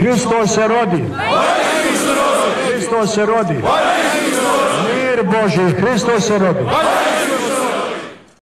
Hristos se rodi. Hristos se rodi. Mir Boži, Hristos se rodi.